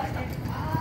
ああ!